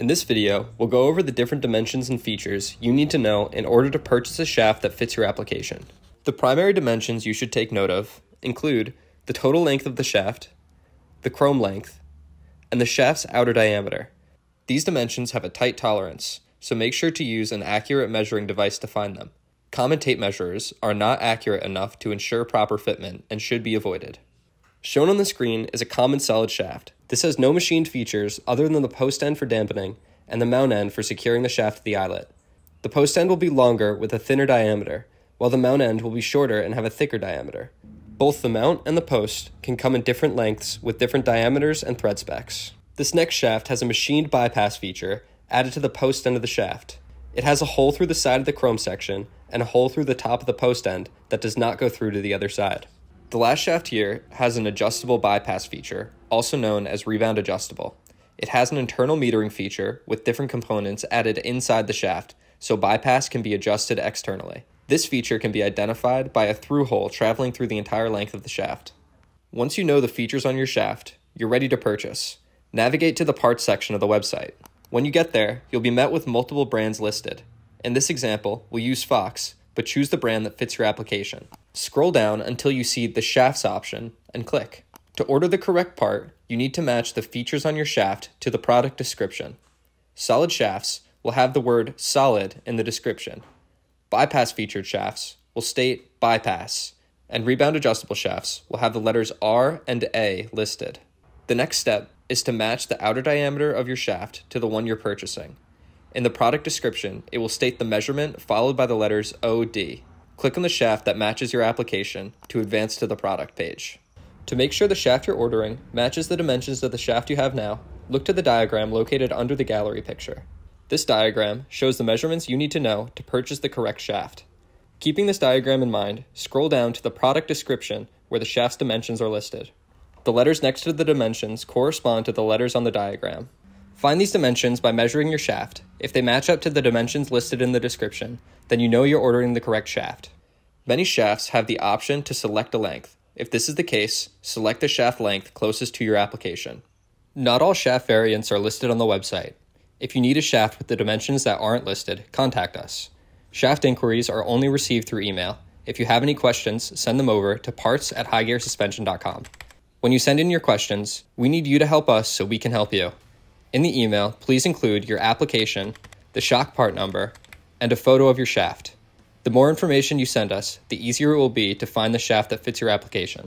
In this video, we'll go over the different dimensions and features you need to know in order to purchase a shaft that fits your application. The primary dimensions you should take note of include the total length of the shaft, the chrome length, and the shaft's outer diameter. These dimensions have a tight tolerance, so make sure to use an accurate measuring device to find them. Common tape measurers are not accurate enough to ensure proper fitment and should be avoided. Shown on the screen is a common solid shaft. This has no machined features other than the post end for dampening and the mount end for securing the shaft to the eyelet. The post end will be longer with a thinner diameter, while the mount end will be shorter and have a thicker diameter. Both the mount and the post can come in different lengths with different diameters and thread specs. This next shaft has a machined bypass feature added to the post end of the shaft. It has a hole through the side of the chrome section and a hole through the top of the post end that does not go through to the other side. The last shaft here has an adjustable bypass feature, also known as rebound adjustable. It has an internal metering feature with different components added inside the shaft, so bypass can be adjusted externally. This feature can be identified by a through hole traveling through the entire length of the shaft. Once you know the features on your shaft, you're ready to purchase. Navigate to the parts section of the website. When you get there, you'll be met with multiple brands listed. In this example, we'll use Fox, but choose the brand that fits your application. Scroll down until you see the shafts option and click. To order the correct part, you need to match the features on your shaft to the product description. Solid shafts will have the word solid in the description. Bypass featured shafts will state bypass, and rebound adjustable shafts will have the letters R and A listed. The next step is to match the outer diameter of your shaft to the one you're purchasing. In the product description, it will state the measurement followed by the letters OD. Click on the shaft that matches your application to advance to the product page. To make sure the shaft you're ordering matches the dimensions of the shaft you have now, look to the diagram located under the gallery picture. This diagram shows the measurements you need to know to purchase the correct shaft. Keeping this diagram in mind, scroll down to the product description where the shaft's dimensions are listed. The letters next to the dimensions correspond to the letters on the diagram. Find these dimensions by measuring your shaft. If they match up to the dimensions listed in the description, then you know you're ordering the correct shaft. Many shafts have the option to select a length. If this is the case, select the shaft length closest to your application. Not all shaft variants are listed on the website. If you need a shaft with the dimensions that aren't listed, contact us. Shaft inquiries are only received through email. If you have any questions, send them over to parts at hygearsuspension.com. When you send in your questions, we need you to help us so we can help you. In the email, please include your application, the shock part number, and a photo of your shaft. The more information you send us, the easier it will be to find the shaft that fits your application.